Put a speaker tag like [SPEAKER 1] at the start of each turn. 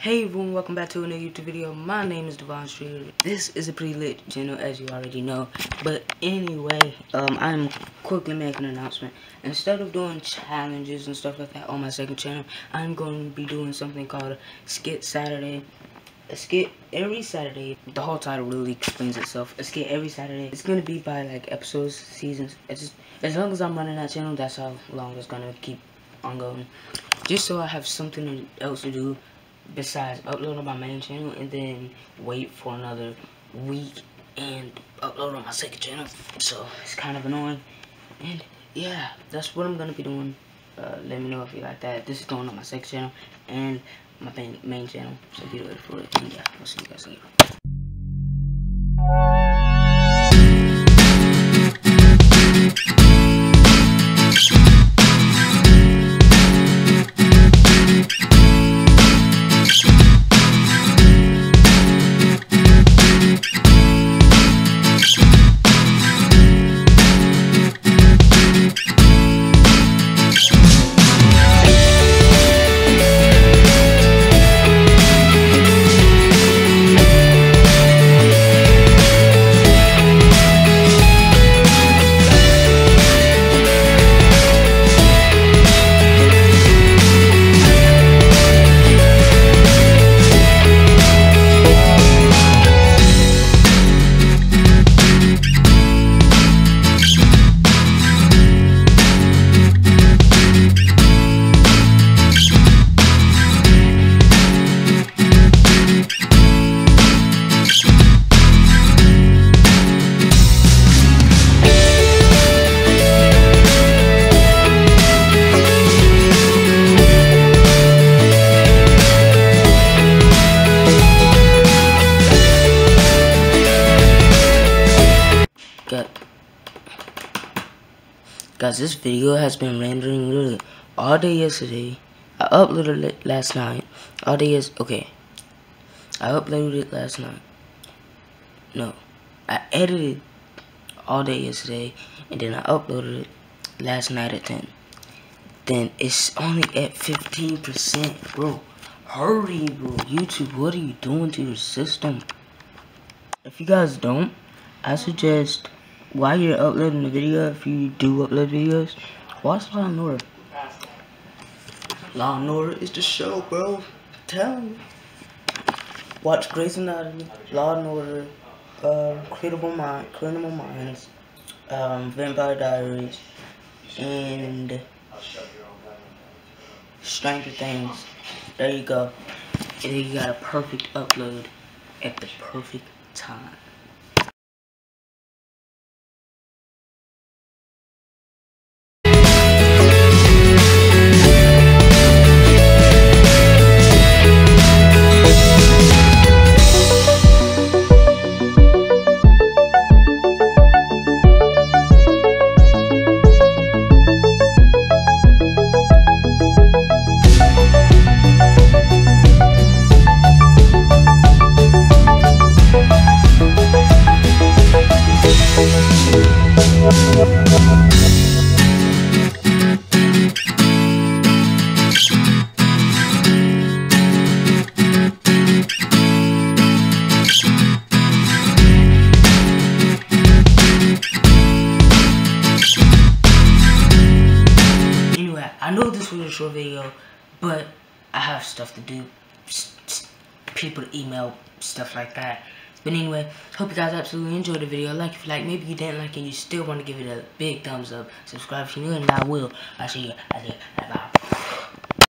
[SPEAKER 1] Hey everyone, welcome back to another YouTube video. My name is Devon Streeter. This is a pretty lit channel, as you already know. But anyway, um, I'm quickly making an announcement. Instead of doing challenges and stuff like that on my second channel, I'm going to be doing something called Skit Saturday. A skit every Saturday. The whole title really explains itself. A skit every Saturday. It's going to be by like episodes, seasons. It's just, as long as I'm running that channel, that's how long it's going to keep on going. Just so I have something else to do besides upload on my main channel and then wait for another week and upload on my second channel. So it's kind of annoying. And yeah, that's what I'm gonna be doing. Uh, let me know if you like that. This is going on my second channel and my main, main channel. So be ready for it. And yeah, I'll see you guys later. Guys, this video has been rendering all day yesterday. I uploaded it last night. All day is okay. I uploaded it last night. No, I edited all day yesterday, and then I uploaded it last night at 10. Then it's only at 15%, bro. Hurry, bro. YouTube, what are you doing to your system? If you guys don't, I suggest while you're uploading the video, if you do upload videos, watch Law and Order. Law and Order is the show, bro. Tell me. Watch Grey's Anatomy, Law and Order, uh, Criminal Mind, Criminal Minds, um, Vampire Diaries, and Stranger Things. There you go. And you got a perfect upload at the perfect time. Short video, but I have stuff to do. People to email, stuff like that. But anyway, hope you guys absolutely enjoyed the video. Like if you like, maybe you didn't like and you still want to give it a big thumbs up. Subscribe if you're new and I will. I'll see you. Bye.